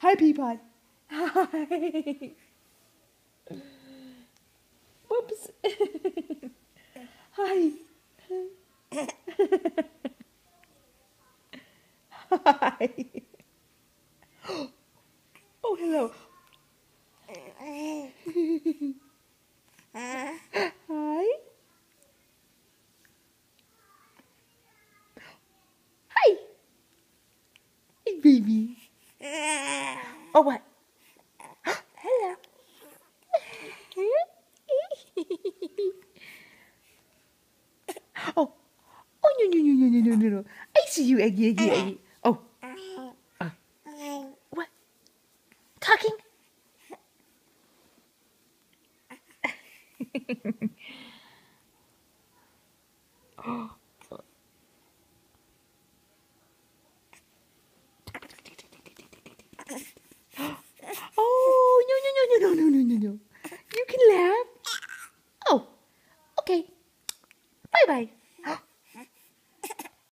Hi, Peapod. Hi. Whoops. Hi. Hi. Oh, hello. Hi. Hi. Hey, baby. Oh, what? Hello. oh. Oh, no, no, no, no, no, no, no. I see you, Eggie, Eggie, Eggie. Oh. Uh. What? Talking? oh. Bye bye.